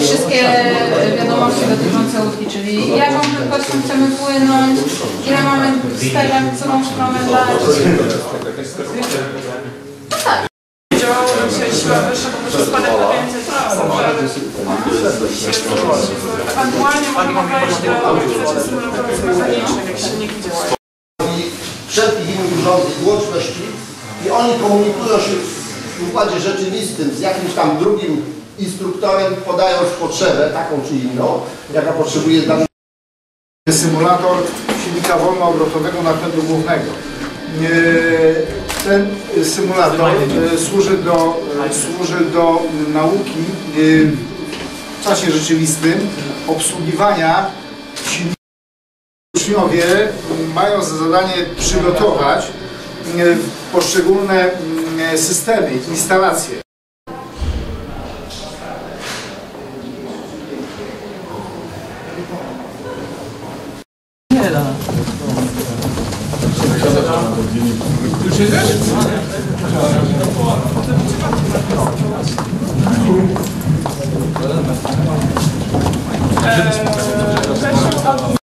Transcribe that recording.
wszystkie e, wiadomości dotyczące łódki, czyli jaką prędkością chcemy płynąć, ile mamy stelek, Co? stronę dać. No tak. Działałabym się siła wyższa, bo może spadać na więcej czasu, ale manualnie mogę wejść do systemów mechanicznych, jak silniki działają. Przed nimi urządzeń łączności i oni komunikują się w układzie rzeczywistym z jakimś tam drugim instruktorem, podając potrzebę, taką czy inną, jaka potrzebuje danego symulator silnika wolnoobrotowego napędu głównego. E, Ten symulator e, służy do, e, służy do nauki w czasie rzeczywistym obsługiwania silnika. Uczniowie mają za zadanie przygotować poszczególne mm, systemy, instalacje. Спасибо.